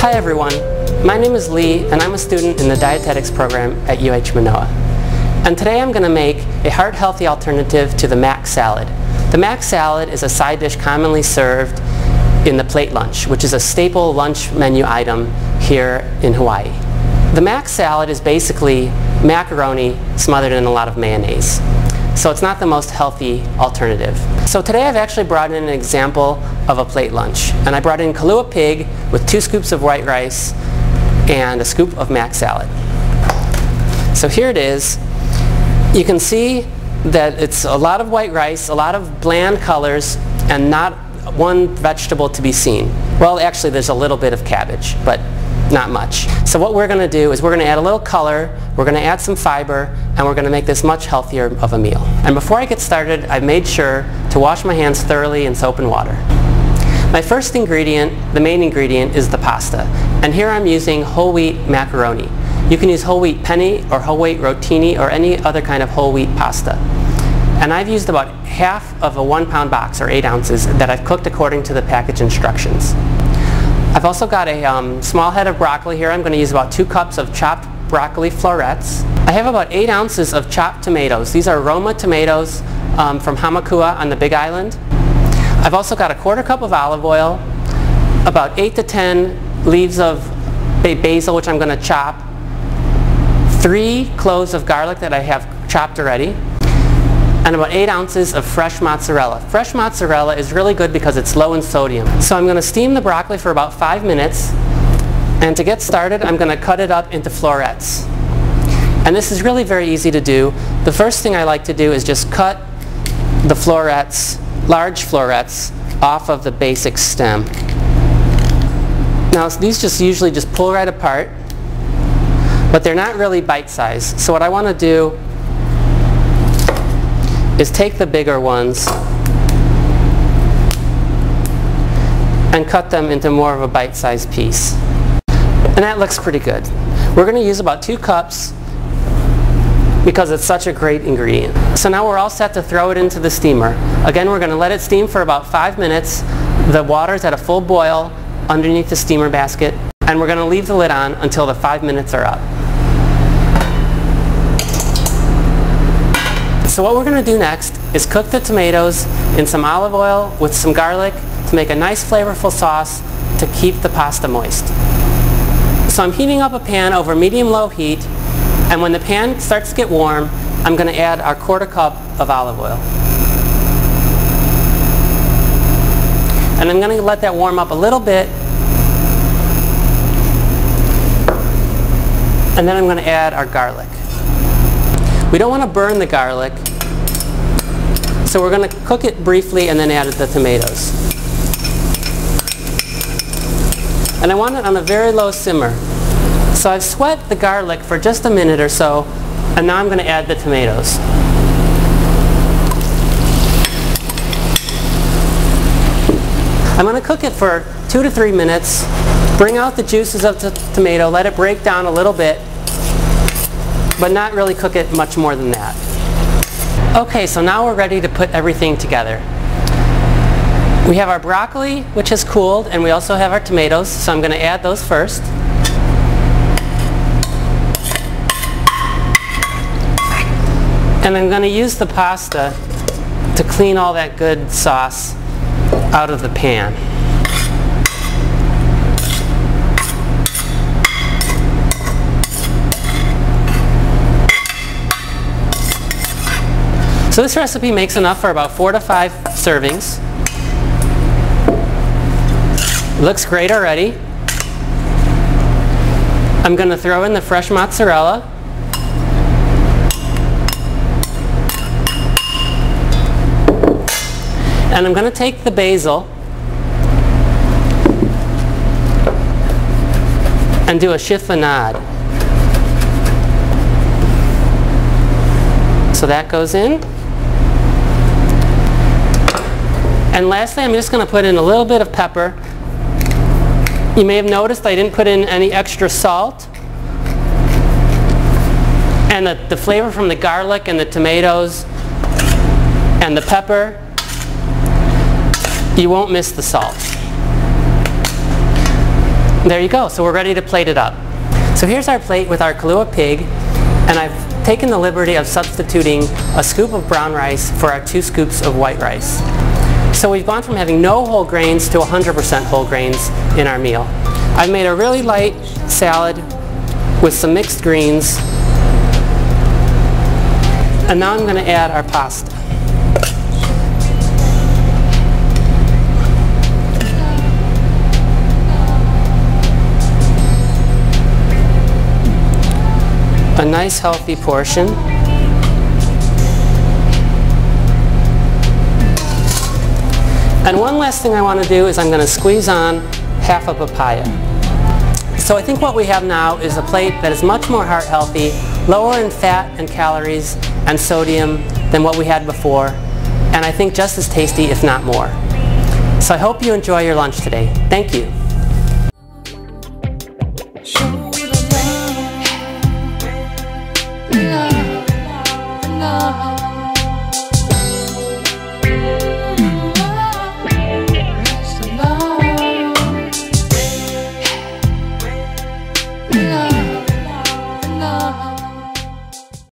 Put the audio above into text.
Hi everyone, my name is Lee and I'm a student in the dietetics program at UH Manoa. And today I'm going to make a heart-healthy alternative to the mac salad. The mac salad is a side dish commonly served in the plate lunch, which is a staple lunch menu item here in Hawaii. The mac salad is basically macaroni smothered in a lot of mayonnaise. So it's not the most healthy alternative. So today I've actually brought in an example of a plate lunch. And I brought in Kalua pig with two scoops of white rice and a scoop of mac salad. So here it is. You can see that it's a lot of white rice, a lot of bland colors, and not one vegetable to be seen. Well, actually there's a little bit of cabbage, but not much. So what we're going to do is we're going to add a little color, we're going to add some fiber, and we're going to make this much healthier of a meal. And before I get started, I've made sure to wash my hands thoroughly in soap and water. My first ingredient, the main ingredient, is the pasta. And here I'm using whole wheat macaroni. You can use whole wheat penne or whole wheat rotini or any other kind of whole wheat pasta. And I've used about half of a one pound box or eight ounces that I've cooked according to the package instructions. I've also got a um, small head of broccoli here. I'm going to use about two cups of chopped broccoli florets. I have about eight ounces of chopped tomatoes. These are Roma tomatoes um, from Hamakua on the Big Island. I've also got a quarter cup of olive oil, about 8 to 10 leaves of basil which I'm going to chop, 3 cloves of garlic that I have chopped already, and about 8 ounces of fresh mozzarella. Fresh mozzarella is really good because it's low in sodium. So I'm going to steam the broccoli for about 5 minutes, and to get started I'm going to cut it up into florets. And this is really very easy to do. The first thing I like to do is just cut the florets large florets off of the basic stem. Now these just usually just pull right apart, but they're not really bite-sized. So what I want to do is take the bigger ones and cut them into more of a bite-sized piece. And that looks pretty good. We're going to use about two cups because it's such a great ingredient. So now we're all set to throw it into the steamer. Again, we're going to let it steam for about five minutes. The water's at a full boil underneath the steamer basket, and we're going to leave the lid on until the five minutes are up. So what we're going to do next is cook the tomatoes in some olive oil with some garlic to make a nice flavorful sauce to keep the pasta moist. So I'm heating up a pan over medium-low heat and when the pan starts to get warm, I'm going to add our quarter cup of olive oil. And I'm going to let that warm up a little bit. And then I'm going to add our garlic. We don't want to burn the garlic, so we're going to cook it briefly and then add the tomatoes. And I want it on a very low simmer. So I've sweat the garlic for just a minute or so, and now I'm going to add the tomatoes. I'm going to cook it for two to three minutes, bring out the juices of the tomato, let it break down a little bit, but not really cook it much more than that. Okay, so now we're ready to put everything together. We have our broccoli, which has cooled, and we also have our tomatoes, so I'm going to add those first. And I'm going to use the pasta to clean all that good sauce out of the pan. So this recipe makes enough for about four to five servings. Looks great already. I'm going to throw in the fresh mozzarella. And I'm going to take the basil and do a chiffonade. So that goes in. And lastly, I'm just going to put in a little bit of pepper. You may have noticed I didn't put in any extra salt. And the, the flavor from the garlic and the tomatoes and the pepper you won't miss the salt. There you go. So we're ready to plate it up. So here's our plate with our Kalua pig, and I've taken the liberty of substituting a scoop of brown rice for our two scoops of white rice. So we've gone from having no whole grains to 100% whole grains in our meal. I've made a really light salad with some mixed greens. And now I'm going to add our pasta. A nice healthy portion. And one last thing I want to do is I'm going to squeeze on half a papaya. So I think what we have now is a plate that is much more heart healthy, lower in fat and calories and sodium than what we had before, and I think just as tasty if not more. So I hope you enjoy your lunch today. Thank you.